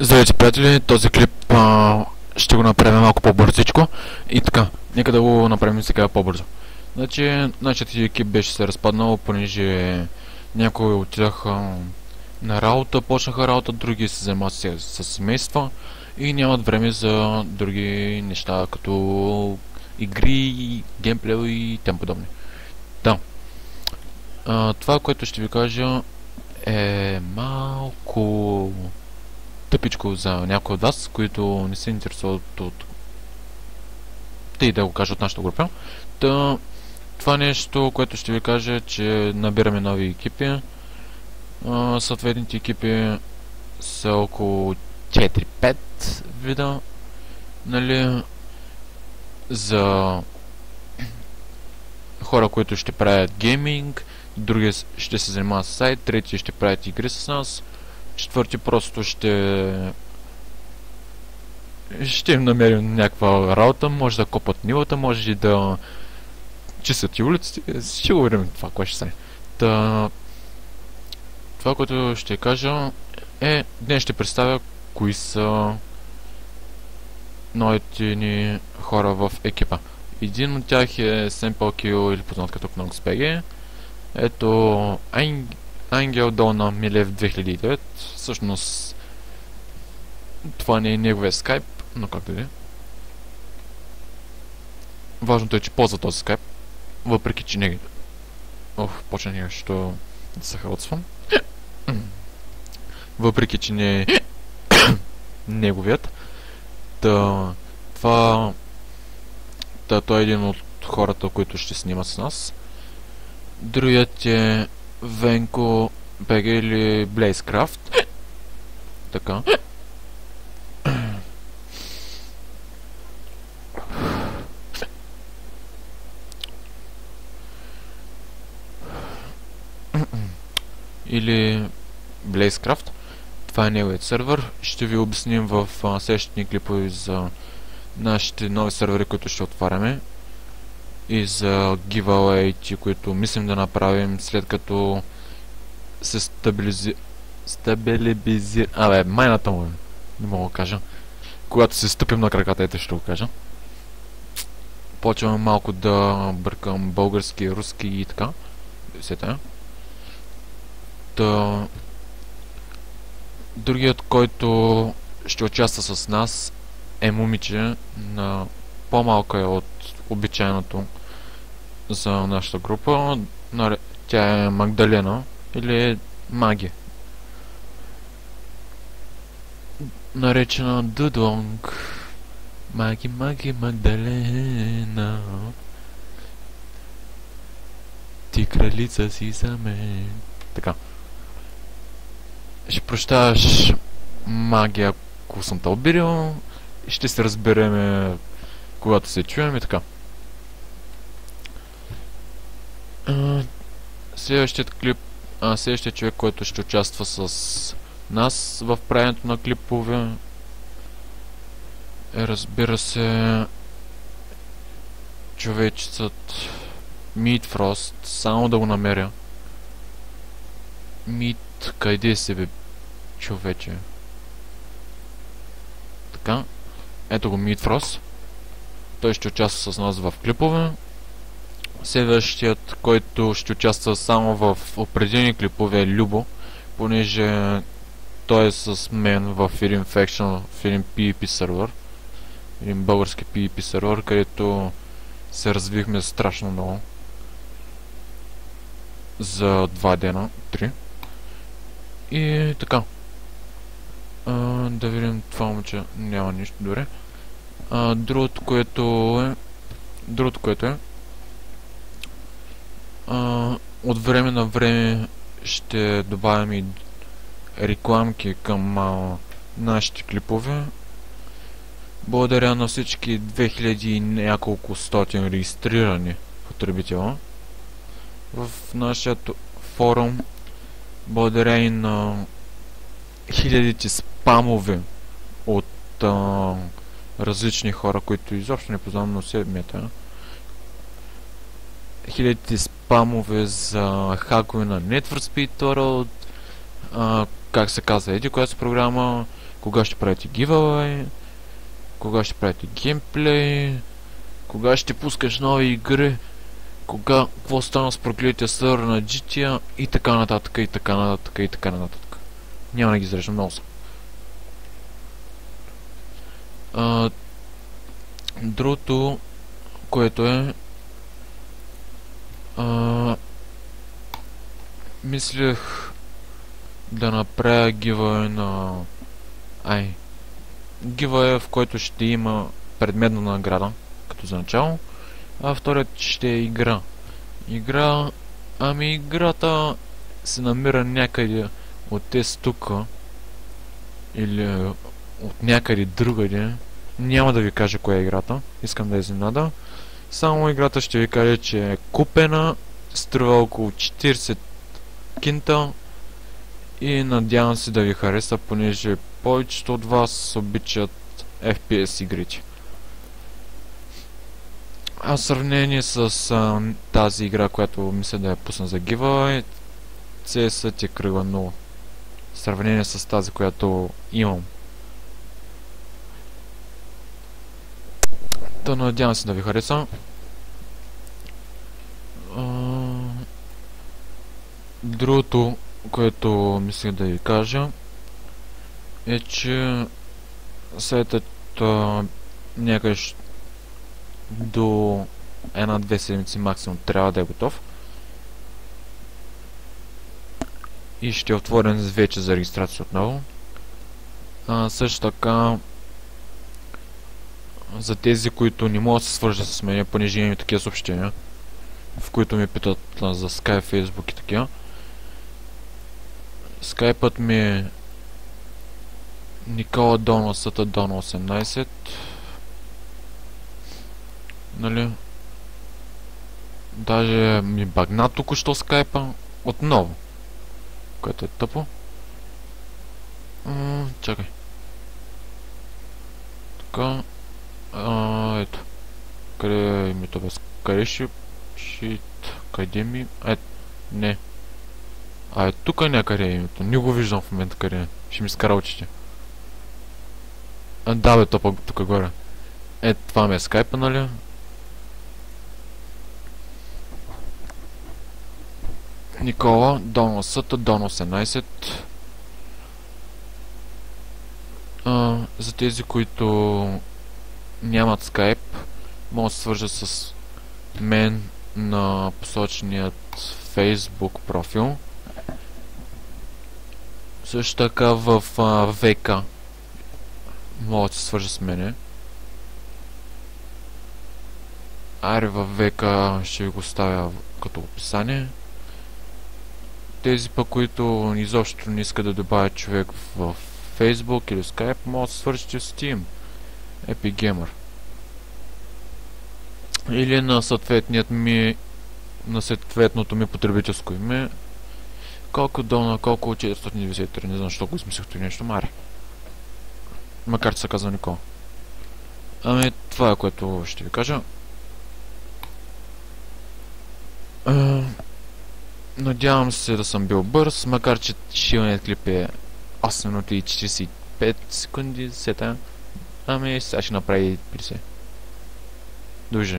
Здравейте, приятели! Този клип а, ще го направим малко по-бързичко. И така, нека да го направим сега по-бързо. Значи, нашият екип беше се разпаднал, понеже някои отидаха на работа, почнаха работа, други се занимават с, с семейства и нямат време за други неща, като игри, геймплей и тем подобни. Да. А, това, което ще ви кажа е малко тъпичко за някои от вас, които не се интересуват от тъй да го кажа от нашата група. Та, това нещо, което ще ви кажа е, че набираме нови екипи. А, съответните екипи са около 4-5 вида. Нали, за хора, които ще правят гейминг, други ще се занимават с сайт, трети ще правят игри с нас, четвърти просто ще ще им намерим някаква работа, може да копат нивата, може и да чистят и улиците, ще го това, кое ще стане. Та... Това, което ще кажа е, днес ще представя кои са новите ни хора в екипа. Един от тях е Sample Kill или познат като Knox Ето Ангел Дона Милев 2009. Всъщност това не е неговия скайп, но как да е. Важното е, че ползва този скайп. Въпреки, че не... Ох, почна нещо да се хаотсвам. Въпреки, че не е неговият. Та, това... Та, той е един от хората, които ще снимат с нас. Другият е Венко БГ или Блейскрафт. Така. или Blazecraft. Това е неговият сервер. Ще ви обясним в следващите клипове за нашите нови сервери, които ще отваряме и за giveaway които мислим да направим след като се стабилизи... стабилизира... Абе, майната му не мога да кажа. Когато се стъпим на краката, ето ще го кажа. Почваме малко да бъркам български, руски и така. Сета. Та... Другият, който ще участва с нас е момиче на по-малка е от обичайното за нашата група. Тя е Магдалена или Маги. Наречена Дудлонг. Маги, Маги, Магдалена. Ти кралица си за мен. Така. Ще прощаваш магия, ако съм те обидил. Ще се разбереме, когато се чуем и така. Следващият клип, а, следващият човек, който ще участва с нас в правенето на клипове е разбира се човечецът Meat Frost, само да го намеря. Meat, къде се бе, човече? Така, ето го Meat Frost. Той ще участва с нас в клипове. Следващият, който ще участва само в определени клипове е Любо, понеже той е с мен в един Faction, в един PvP сервер. Един български PvP сервер, където се развихме страшно много. За два дена, три. И така. А, да видим това момче. Няма нищо, добре. А, другото, което е... Другото, което е от време на време ще добавим и рекламки към а, нашите клипове. Благодаря на всички 2000 и няколко стотин регистрирани потребителя в нашия форум. Благодаря и на хилядите спамове от а, различни хора, които изобщо не познавам, но се мета хилядите спамове за хакове на Network Speed Torrent, как се казва еди която програма, кога ще правите giveaway, кога ще правите геймплей, кога ще пускаш нови игри, кога, какво стана с проклетия сървър на GTA и така нататък, и така нататък, и така нататък. Няма да ги изреждам много. А, другото, което е... А, мислех да направя гивае на... Ай. Гивае, в който ще има предметна награда, като за начало. А вторият ще е игра. Игра... Ами играта се намира някъде от тези тука. Или от някъде другаде. Няма да ви кажа коя е играта. Искам да изненада. Само играта ще ви каже, че е купена. Струва около 40 кинта. И надявам се да ви хареса, понеже повечето от вас обичат FPS игрите. А в сравнение с а, тази игра, която мисля да я пусна за giveaway, CS е кръгла 0. В сравнение с тази, която имам. Та надявам се да ви хареса. Другото, което мисля да ви кажа, е, че сайтът някъде до една-две седмици максимум трябва да е готов. И ще е вече за регистрация отново. А, също така за тези, които не могат да се свържат с мен, понеже имам такива съобщения, в които ми питат за Skype, Facebook и такива. Скайпът ми е Никола Дона Съта Дона 18 Нали? Даже ми багна току-що скайпа отново. Което е тъпо. А, чакай. Така. А, ето. Къде е името без? Къде ще... Шит. Къде ми... Е, не. А е тук някъде е името. Не го виждам в момента къде е. Ще ми скара очите. А, да бе, то тук горе. Е, това ми е скайпа, нали? Никола, Дон Съта, Дон 18. А, за тези, които нямат скайп, могат да се свържат с мен на посоченият Facebook профил. Също така в а, ВК могат да се свържат с мене. Аре във ВК ще ви го ставя като описание. Тези па, които изобщо не искат да добавят човек в Facebook или Skype, могат да се свържат с Steam. Epic Gamer. Или на съответният ми на съответното ми потребителско име колко долна, колко 493, не знам, защо го измислих това нещо, маре. Макар че се казва Никол. Ами, това е което ще ви кажа. надявам се да съм бил бърз, макар че шилният клип е 8 минути и 45 секунди, сета. Ами, сега ще направи 50. Довиждане.